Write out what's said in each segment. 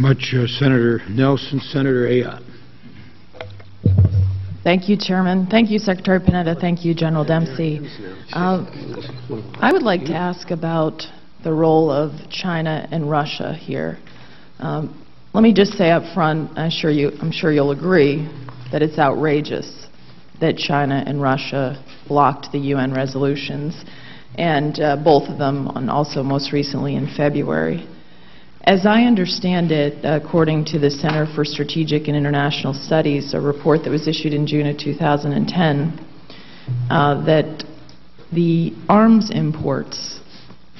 much, uh, Senator Nelson. Senator Ayotte. Thank you, Chairman. Thank you, Secretary Panetta. Thank you, General Dempsey. Uh, I would like to ask about the role of China and Russia here. Um, let me just say up front, I'm sure, you, I'm sure you'll agree, that it's outrageous that China and Russia blocked the UN resolutions, and uh, both of them, and also most recently in February. As I understand it, according to the Center for Strategic and International Studies, a report that was issued in June of 2010, uh, that the arms imports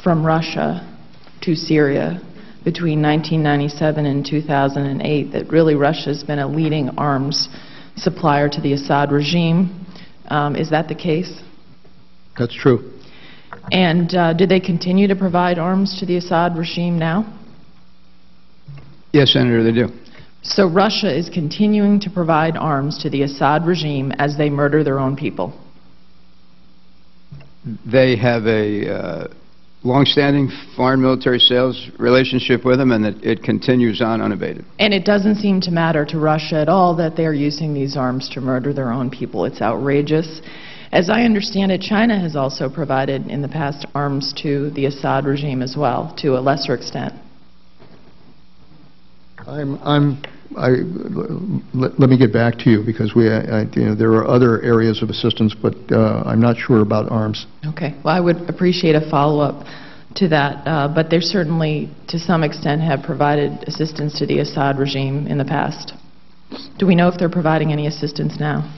from Russia to Syria between 1997 and 2008, that really Russia has been a leading arms supplier to the Assad regime. Um, is that the case? That's true. And uh, do they continue to provide arms to the Assad regime now? Yes, Senator, they do. So Russia is continuing to provide arms to the Assad regime as they murder their own people. They have a uh, long-standing foreign military sales relationship with them, and it, it continues on unabated. And it doesn't seem to matter to Russia at all that they're using these arms to murder their own people. It's outrageous. As I understand it, China has also provided in the past arms to the Assad regime as well, to a lesser extent. I'm, I'm, I, let, let me get back to you because we, I, you know, there are other areas of assistance, but uh, I'm not sure about arms. Okay. Well, I would appreciate a follow-up to that, uh, but they certainly, to some extent, have provided assistance to the Assad regime in the past. Do we know if they're providing any assistance now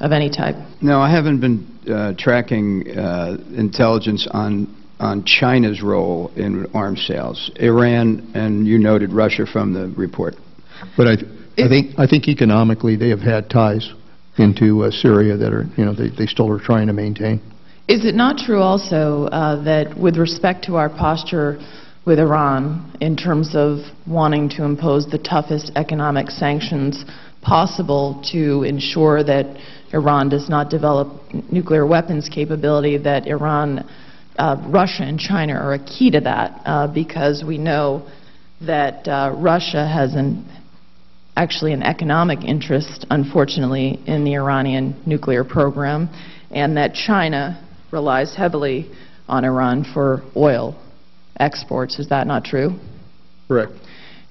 of any type? No, I haven't been uh, tracking uh, intelligence on on China's role in arms sales. Iran, and you noted Russia from the report. But I, I think I think economically they have had ties into uh, Syria that are you know they, they still are trying to maintain. Is it not true also uh, that with respect to our posture with Iran in terms of wanting to impose the toughest economic sanctions possible to ensure that Iran does not develop nuclear weapons capability, that Iran uh, Russia and China are a key to that uh, because we know that uh, Russia has an, actually an economic interest, unfortunately, in the Iranian nuclear program, and that China relies heavily on Iran for oil exports. Is that not true? Correct.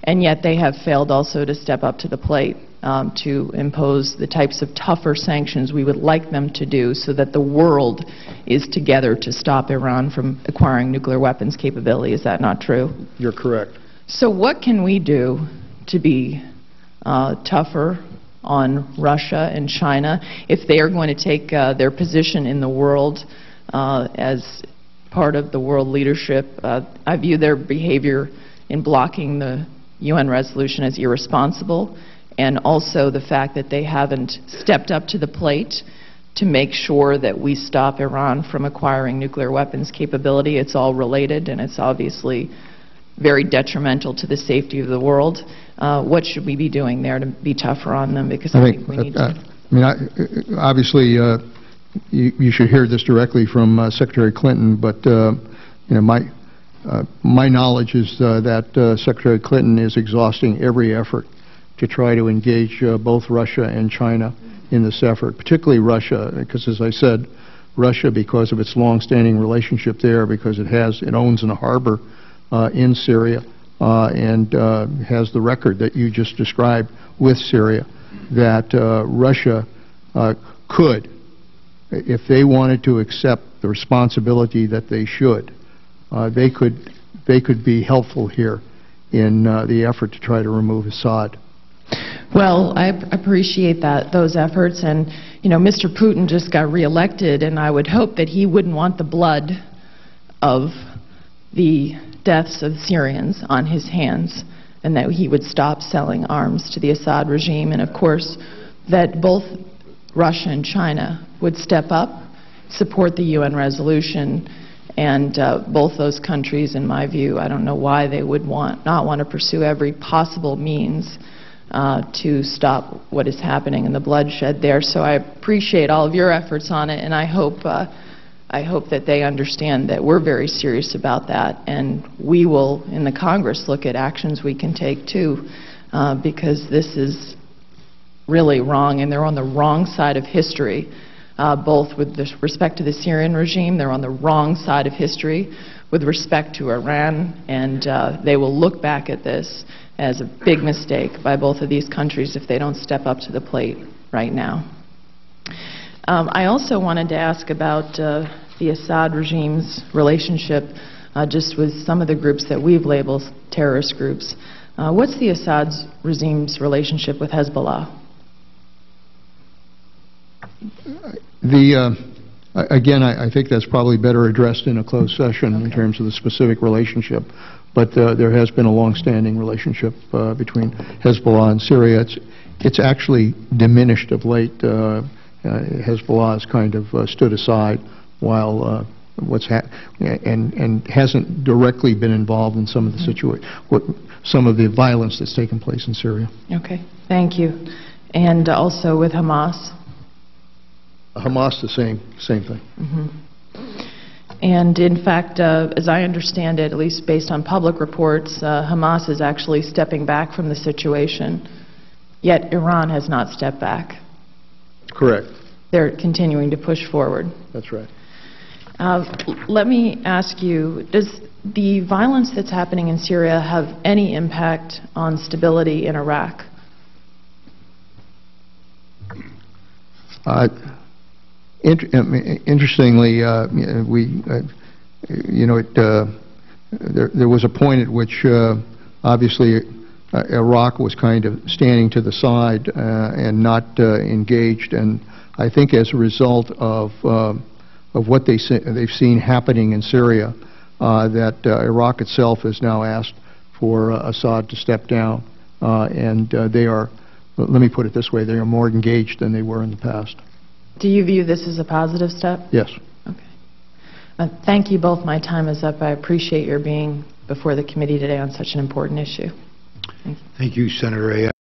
And yet they have failed also to step up to the plate um, to impose the types of tougher sanctions we would like them to do so that the world is together to stop Iran from acquiring nuclear weapons capability. Is that not true? You're correct. So what can we do to be uh, tougher on Russia and China if they are going to take uh, their position in the world uh, as part of the world leadership? Uh, I view their behavior in blocking the UN resolution as irresponsible and also the fact that they haven't stepped up to the plate to make sure that we stop Iran from acquiring nuclear weapons capability. It's all related, and it's obviously very detrimental to the safety of the world. Uh, what should we be doing there to be tougher on them? Because I, I think, we need uh, to. I mean, I, obviously, uh, you, you, should hear this directly from uh, Secretary Clinton, but uh, you know, my uh, my knowledge is that Secretary Clinton is exhausting every effort to try to engage uh, both Russia and China in this effort, particularly Russia, because as I said, Russia, because of its long-standing relationship there, because it has, it owns a harbor uh, in Syria, uh, and uh, has the record that you just described with Syria, that uh, Russia uh, could, if they wanted to accept the responsibility that they should, they could they could be helpful here in the effort to try to remove Assad. Well, I appreciate that those efforts, and you know, Mr. Putin just got reelected, and I would hope that he wouldn't want the blood of the deaths of Syrians on his hands, and that he would stop selling arms to the Assad regime, and of course, that both Russia and China would step up, support the UN resolution, and uh, both those countries, in my view, I don't know why they would want not want to pursue every possible means uh, to stop what is happening and the bloodshed there. So I appreciate all of your efforts on it, and I hope uh, I hope that they understand that we're very serious about that, and we will, in the Congress, look at actions we can take too, uh, because this is really wrong, and they're on the wrong side of history, uh, both with respect to the Syrian regime, they're on the wrong side of history with respect to Iran, and uh, they will look back at this as a big mistake by both of these countries if they don't step up to the plate right now. Um, I also wanted to ask about uh, the Assad regime's relationship uh, just with some of the groups that we've labeled terrorist groups. Uh, What's the Assad regime's relationship with Hezbollah? The, again, I I think that's probably better addressed in a closed session in terms of the specific relationship, but uh, there has been a longstanding relationship uh, between Hezbollah and Syria. It's it's actually diminished of late. Uh, uh, Hezbollah has kind of uh, stood aside while uh, what's hap- and and hasn't directly been involved in some of the situa- what some of the violence that's taken place in Syria. Okay, thank you. And also with Hamas? Hamas, the same same thing. And in fact, uh, as I understand it, at least based on public reports, uh, Hamas is actually stepping back from the situation, yet Iran has not stepped back. Correct. They're continuing to push forward. That's right. Uh, Let me ask you, does the violence that's happening in Syria have any impact on stability in Iraq? Uh, int- I mean, Interestingly, uh, we, uh, you know, it, uh, there there was a point at which, uh, obviously, uh, Iraq was kind of standing to the side uh, and not engaged, and I think as a result of of what they se- they've seen happening in Syria, that Iraq itself has now asked for Assad to step down, and they are, let me put it this way, they are more engaged than they were in the past. Do you view this as a positive step? Yes. Okay. Uh, Thank you both. My time is up. I appreciate your being before the committee today on such an important issue. Thank you, thank you Senator Ayotte.